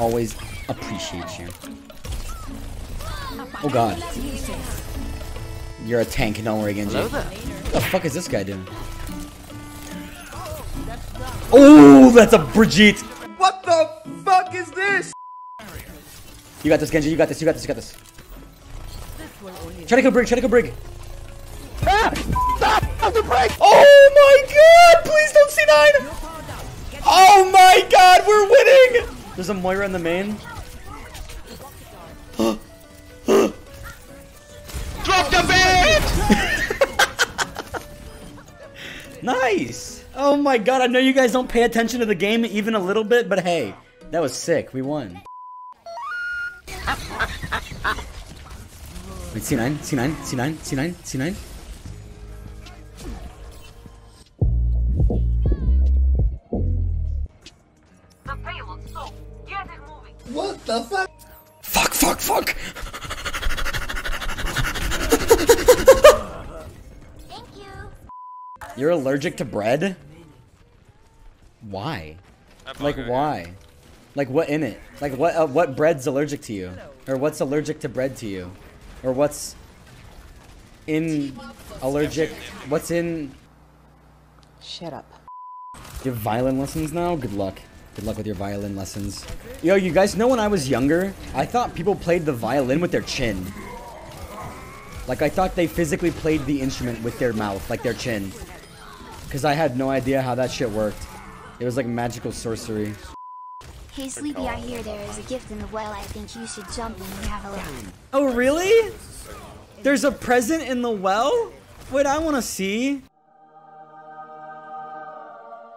always appreciate you. Oh god. You're a tank, don't worry, Genji. What the fuck is this guy doing? Oh, that's a Brigitte! What the fuck is this? You got this, Genji, you got this, you got this, you got this. Try to kill Brig, try to kill Brig. Ah! Stop! the break! Oh my god! Please don't C9! Oh my god, we're winning! There's a Moira in the main. Drop the bait! Nice! Oh my god, I know you guys don't pay attention to the game even a little bit, but hey, that was sick. We won. Wait, C9, C9, C9, C9, C9. The payload, so get it moving. What the fuck? Fuck, fuck, fuck! Thank you. You're allergic to bread? Why? Like why? Like what in it? Like what uh, what bread's allergic to you? Or what's allergic to bread to you? Or what's in allergic? What's in Shut up. You have violin lessons now? Good luck. Good luck with your violin lessons. Yo, you guys know when I was younger, I thought people played the violin with their chin. Like I thought they physically played the instrument with their mouth, like their chin. Cause I had no idea how that shit worked. It was like magical sorcery. Hey Sleepy, I hear there is a gift in the well. I think you should jump in and have a look. Oh really? There's a present in the well? Wait, I wanna see.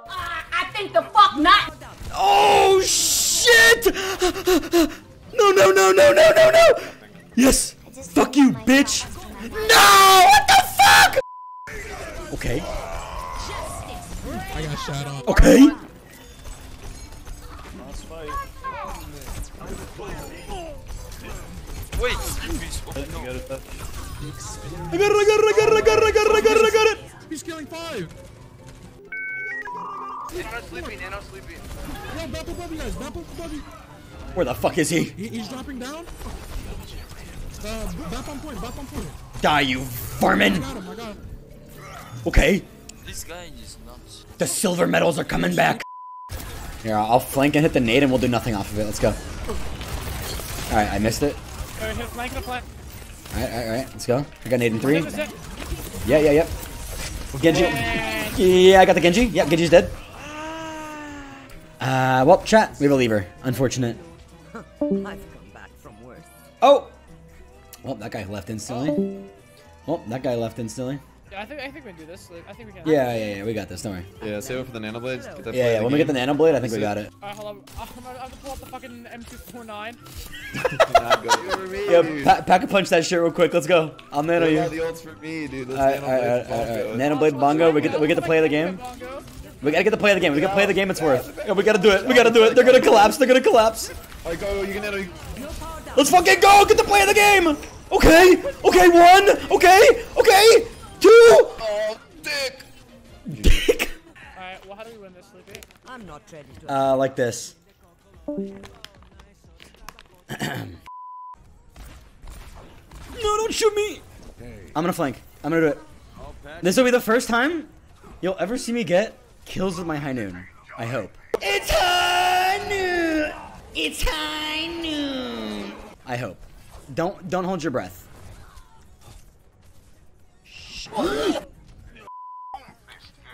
Ah, I think the fuck not. Oh shit! No, no, no, no, no, no, no! Yes! Fuck you, bitch! No! What the fuck? Okay. I got shot on. Okay. Wait! I got it, I got it, I got it, I got it, I got it, I got it! He's killing five. Nano sleeping, Nano sleeping. Yo, Bapple above you guys. Bapple above you. Where the fuck is he? He, he's dropping down. Uh, Bap on point. Bap on point. Die, you vermin! Got him. I got him. Okay. This guy is nuts. The silver medals are coming back. Here, I'll flank and hit the nade and we'll do nothing off of it. Let's go. Alright, I missed it. Alright, flank the flank. Alright, alright, alright. Let's go. I got nade in three. This. Yeah, yeah, yeah. Genji. Yeah, I got the Genji. Yeah, Genji's dead. Uh, well, chat. We have a lever. Unfortunate. I've come back from worse. Oh! Well, that guy left instantly. Well, that guy left instantly. Yeah, I think I think we can do this. Like, I think we can. Yeah, yeah, yeah. We got this. Don't worry. Yeah, save it for the nano blades. Get that Yeah, yeah. When we get the nano blade, I think we got it. Alright, hold on. I'm gonna have to pull up the fucking M249. Yeah, pa pack a punch that shit real quick. Let's go. I'll nano you. the ults for me, dude. Those Alright, nano all right, all right, all right. bongo. Nano blade bongo. We get the, we get to play the game. We gotta get to play the game. We gotta play the game. It's worth. Yeah, we gotta do it. We gotta do it. They're gonna collapse. They're gonna collapse. Alright, go, you can nano. Let's fucking go! Get to play the game! Okay! Okay, one! Okay! Okay! Two! Oh, dick. Dick! Alright, well, how do we win this, Sleepy? I'm not ready to. Uh, like this. no, don't shoot me! I'm gonna flank. I'm gonna do it. This will be the first time you'll ever see me get kills with my high noon. I hope. It's high noon! It's high noon! I hope. Don't don't hold your breath.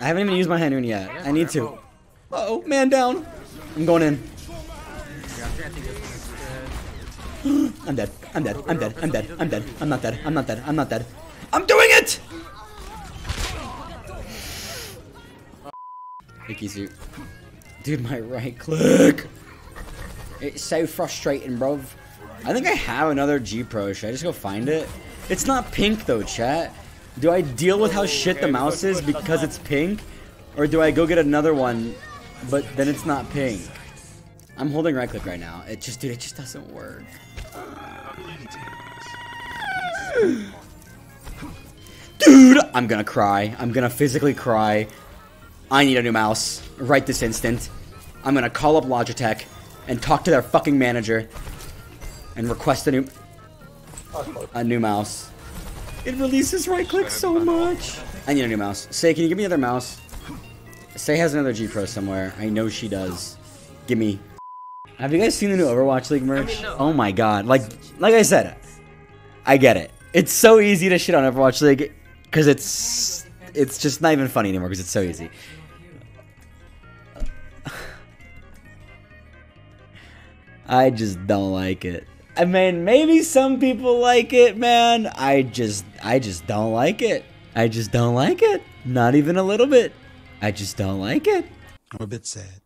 I haven't even used my high noon yet. I need to. Uh oh, man down. I'm going in. I'm dead. I'm dead. I'm dead. I'm dead. I'm dead. I'm not dead. I'm not dead. I'm not dead. I'm doing it! Icky suit. Dude, my right click. It's so frustrating, bruv. I think I have another G Pro. Should I just go find it? It's not pink though, chat. Do I deal with how shit the mouse is because it's pink? Or do I go get another one, but then it's not pink? I'm holding right click right now. It just, dude, it just doesn't work. Dude, I'm gonna cry. I'm gonna physically cry. I need a new mouse right this instant. I'm gonna call up Logitech and talk to their fucking manager and request a new a new mouse. It releases right click so much. I need a new mouse. Say, can you give me another mouse? Say has another G Pro somewhere. I know she does. Give me. Have you guys seen the new Overwatch League merch? Oh my god! Like, like I said, I get it. It's so easy to shit on Overwatch League because it's it's just not even funny anymore because it's so easy. I just don't like it. I mean, maybe some people like it, man. I just I just don't like it. I just don't like it. Not even a little bit. I just don't like it. I'm a bit sad.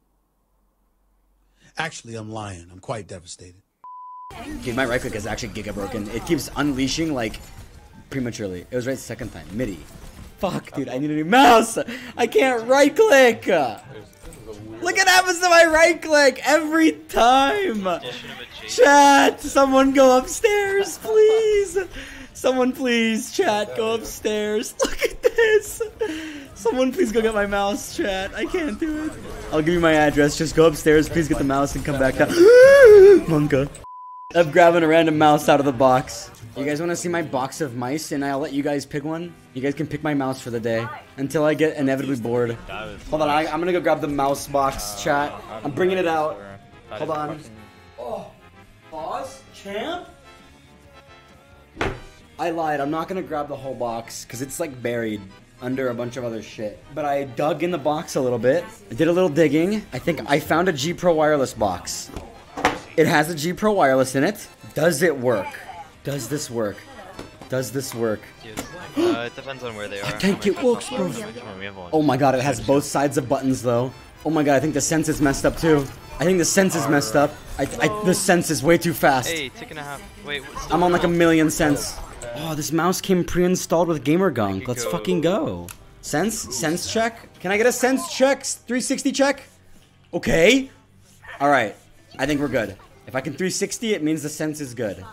Actually, I'm lying. I'm quite devastated. Dude, my right click is actually giga broken. It keeps unleashing like prematurely. It was right second time. MIDI. Fuck, dude, I need a new mouse. I can't right click. Look at happens to my right click every time. Chat, someone go upstairs, please. Someone please, chat, go upstairs. Look at this. Someone please go get my mouse, chat. I can't do it. I'll give you my address. Just go upstairs, please get the mouse and come back down. Monka. I'm grabbing a random mouse out of the box. You guys want to see my box of mice and I'll let you guys pick one? You guys can pick my mouse for the day until I get inevitably bored. Hold on, I, I'm gonna go grab the mouse box, chat. I'm bringing it out. Hold on. Oh, pause, champ? I lied, I'm not gonna grab the whole box because it's like buried under a bunch of other shit. But I dug in the box a little bit. I did a little digging. I think I found a G Pro wireless box. It has a G Pro wireless in it. Does it work? Does this work? Does this work? Uh, it depends on where they are. I think it works, bro. Oh my god, it has both sides of buttons though. Oh my god, I think the sense is messed up too. I think the sense is messed up. I, I the sense is way too fast. Hey, tick and a half. Wait, I'm on like a million cents. Oh, this mouse came pre-installed with GamerGunk. Let's fucking go. Sense? Sense check? Can I get a sense check? 360 check? Okay. Alright. I think we're good. If I can 360, it means the sense is good.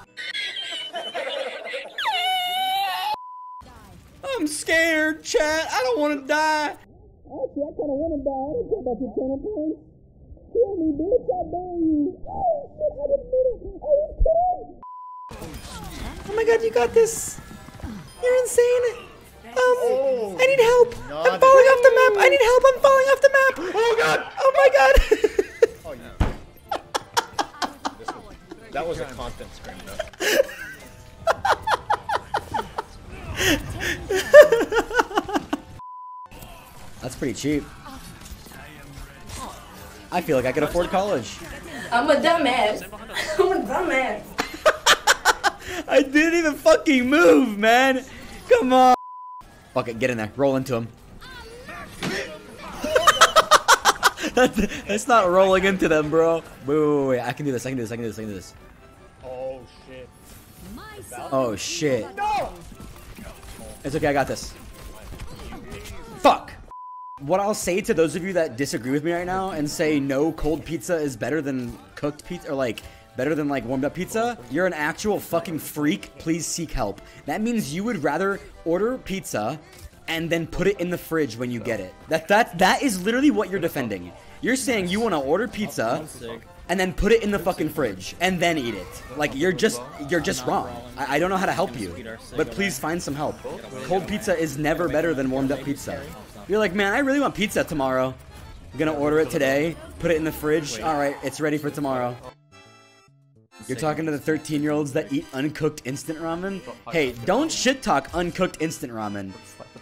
Scared, chat. I don't want to die. Actually, I kind of want to die. I don't care about your channel points. Kill me, bitch. I dare you. Oh, shit. I didn't mean it. I was kidding. Oh my god, you got this. You're insane. Um, I need help. I'm falling off the map. I need help. I'm falling off the map. Oh god. Oh my god. That was a content scream, though. That's pretty cheap. I feel like I could afford college. I'm a dumbass. I'm a dumbass. I didn't even fucking move, man. Come on. Fuck it, get in there. Roll into him. that's, that's not rolling into them, bro. Wait, wait, wait, wait. I can do this. I can do this. I can do this. I can do this. Oh shit. Oh shit. It's okay. I got this. Fuck. What I'll say to those of you that disagree with me right now and say no, cold pizza is better than cooked pizza, or like better than like warmed up pizza, you're an actual fucking freak. Please seek help. That means you would rather order pizza and then put it in the fridge when you get it. That that that is literally what you're defending. You're saying you want to order pizza and then put it in the fucking fridge and then eat it. Like you're just you're just wrong. I, I don't know how to help you, but please find some help. Cold pizza is never better than warmed up pizza. You're like, man, I really want pizza tomorrow. I'm gonna order it today, put it in the fridge. All right, it's ready for tomorrow. You're talking to the 13 year olds that eat uncooked instant ramen? Hey, don't shit talk uncooked instant ramen.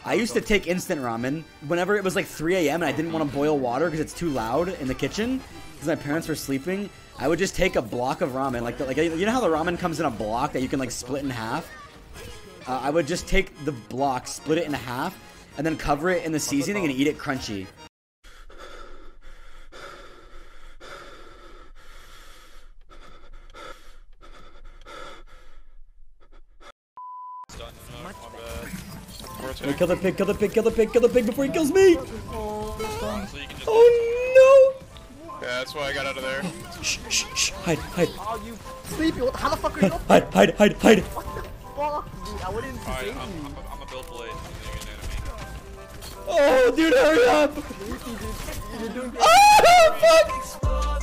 I used to take instant ramen whenever it was like 3 a.m. and I didn't want to boil water because it's too loud in the kitchen because my parents were sleeping. I would just take a block of ramen, like the, like you know how the ramen comes in a block that you can like split in half. Uh, I would just take the block, split it in half, and then cover it in the seasoning and eat it crunchy. Wait, kill the pig, kill the pig, kill the pig, kill the pig before he kills me! Oh Yeah, that's why I got out of there. Shh, shh, shh, hide, hide, Oh, you sleepy. What- How the fuck are you? hide, hide, hide, hide! Fuck, dude. I wouldn't Alright, save I'm. I'm, I'm a build blade. Oh, dude, hurry up! Oh, fuck!